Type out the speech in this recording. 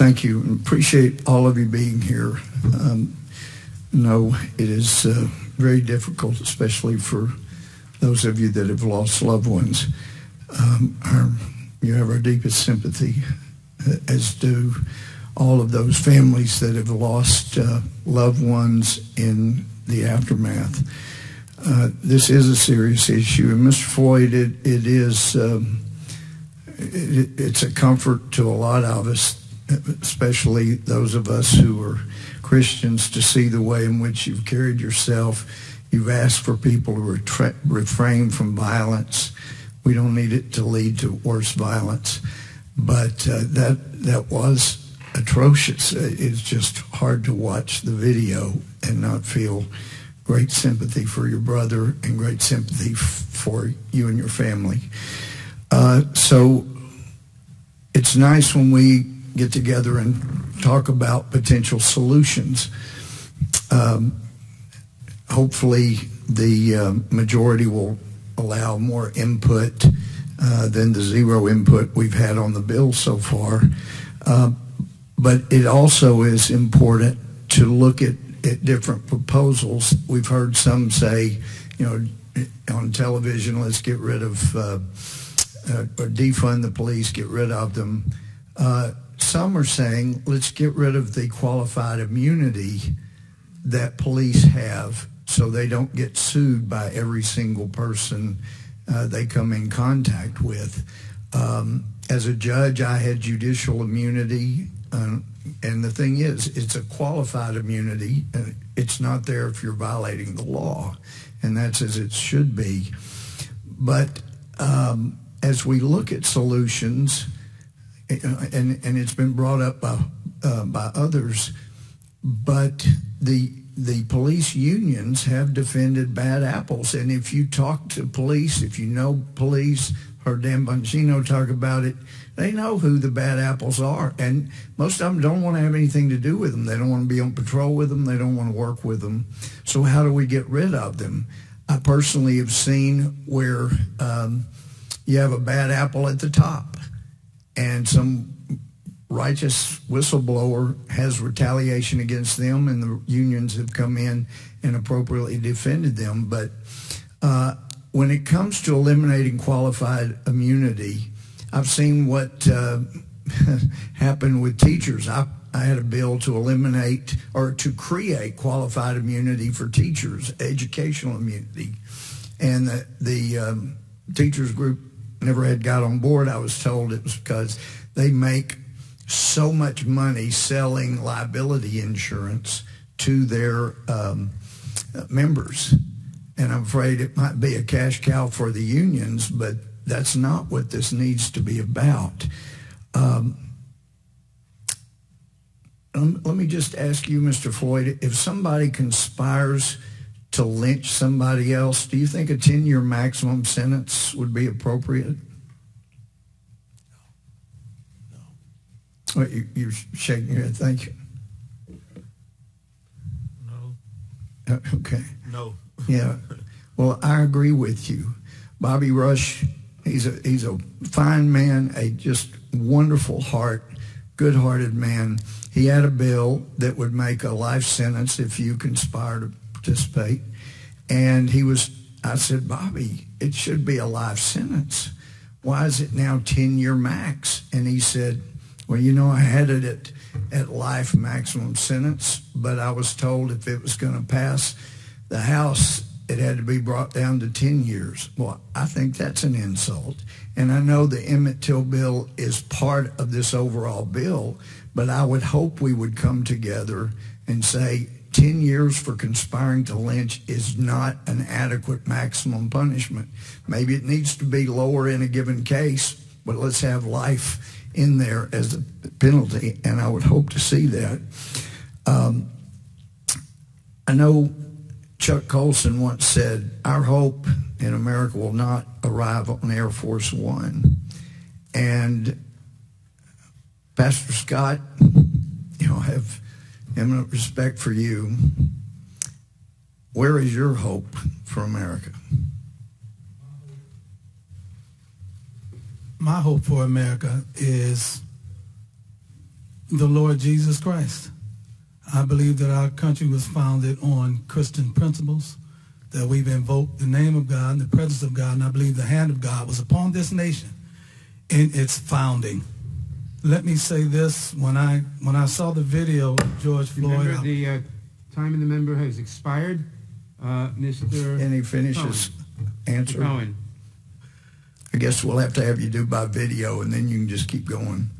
Thank you. and Appreciate all of you being here. Um, no, it is uh, very difficult, especially for those of you that have lost loved ones. Um, our, you have our deepest sympathy, uh, as do all of those families that have lost uh, loved ones in the aftermath. Uh, this is a serious issue, and Mr. Floyd, it, it is um, it, it's a comfort to a lot of us, especially those of us who are Christians, to see the way in which you've carried yourself. You've asked for people to refrain from violence. We don't need it to lead to worse violence, but uh, that that was atrocious. It's just hard to watch the video and not feel great sympathy for your brother and great sympathy for you and your family. Uh, so it's nice when we get together and talk about potential solutions. Um, hopefully, the uh, majority will allow more input uh, than the zero input we've had on the bill so far. Uh, but it also is important to look at at different proposals. We've heard some say, you know, on television, let's get rid of uh, uh, or defund the police, get rid of them. Uh, some are saying, let's get rid of the qualified immunity that police have so they don't get sued by every single person uh, they come in contact with. Um, as a judge, I had judicial immunity uh, and the thing is, it's a qualified immunity. And it's not there if you're violating the law, and that's as it should be. But um, as we look at solutions, and and it's been brought up by uh, by others, but the the police unions have defended bad apples, and if you talk to police, if you know police, heard Dan Bongino talk about it they know who the bad apples are, and most of them don't want to have anything to do with them. They don't want to be on patrol with them. They don't want to work with them. So how do we get rid of them? I personally have seen where um, you have a bad apple at the top, and some righteous whistleblower has retaliation against them, and the unions have come in and appropriately defended them. But uh, when it comes to eliminating qualified immunity, I've seen what uh, happened with teachers. I, I had a bill to eliminate or to create qualified immunity for teachers, educational immunity. And the, the um, teachers group never had got on board. I was told it was because they make so much money selling liability insurance to their um, members. And I'm afraid it might be a cash cow for the unions, but that's not what this needs to be about. Um, um, let me just ask you, Mr. Floyd, if somebody conspires to lynch somebody else, do you think a 10-year maximum sentence would be appropriate? No. Well, you, you're shaking your head. Thank you. No. Uh, okay. No. Yeah. Well, I agree with you. Bobby Rush He's a he's a fine man, a just wonderful heart, good-hearted man. He had a bill that would make a life sentence if you conspired to participate, and he was. I said, Bobby, it should be a life sentence. Why is it now 10-year max? And he said, Well, you know, I had it at at life maximum sentence, but I was told if it was going to pass the House it had to be brought down to 10 years. Well, I think that's an insult. And I know the Emmett Till bill is part of this overall bill, but I would hope we would come together and say 10 years for conspiring to lynch is not an adequate maximum punishment. Maybe it needs to be lower in a given case, but let's have life in there as a penalty, and I would hope to see that. Um, I know Chuck Colson once said, Our hope in America will not arrive on Air Force One. And Pastor Scott, you know, have eminent respect for you. Where is your hope for America? My hope for America is the Lord Jesus Christ. I believe that our country was founded on Christian principles, that we've invoked the name of God and the presence of God, and I believe the hand of God was upon this nation in its founding. Let me say this, when I when I saw the video George Floyd, Remember, the uh, time of the member has expired. Uh, Mr. And he finishes answer. Cohen. I guess we'll have to have you do by video, and then you can just keep going.